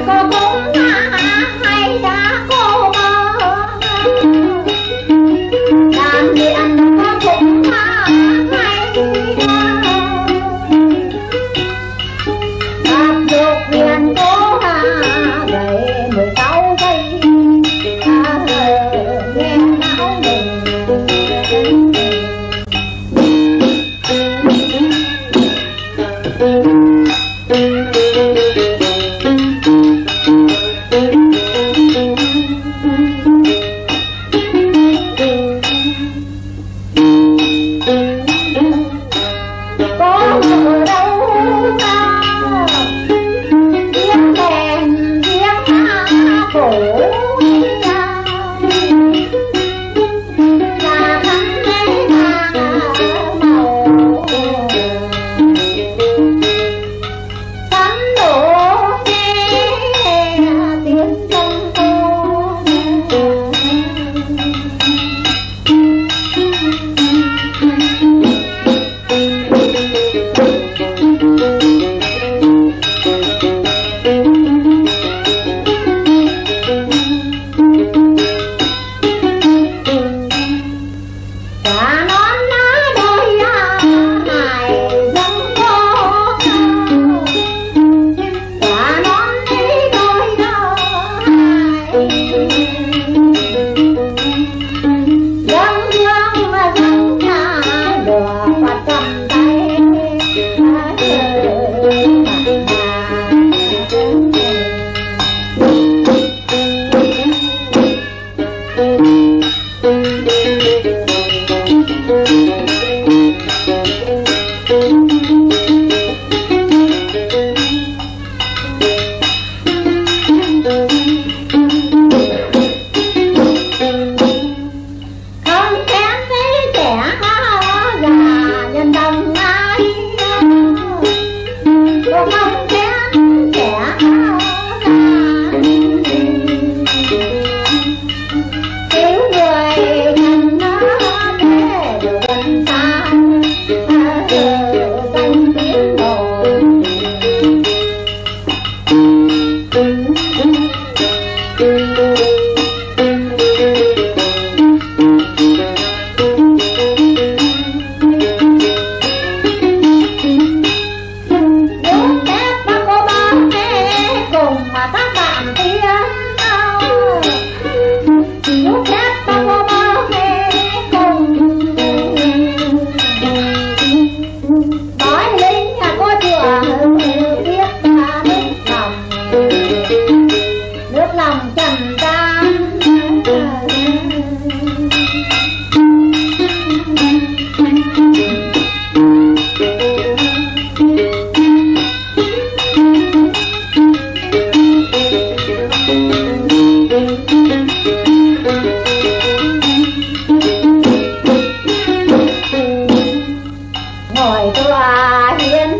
Go, go, go. đồng ai cô không ghét kẻ thiếu người nhìn nó để được gần xa Thank you. Các bạn? hỏi tòa hiên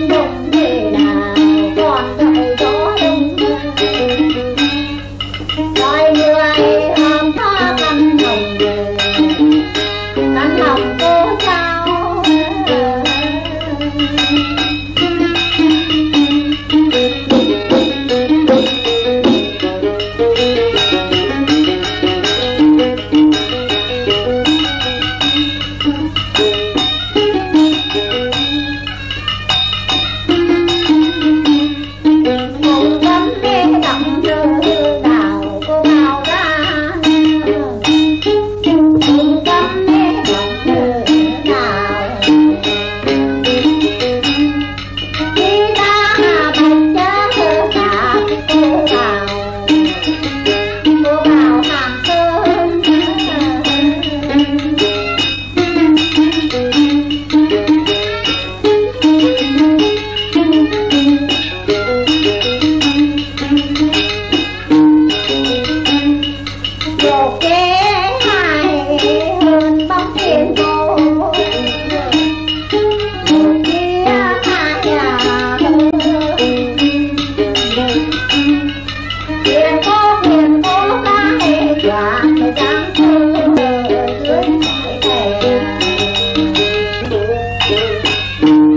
Thank you.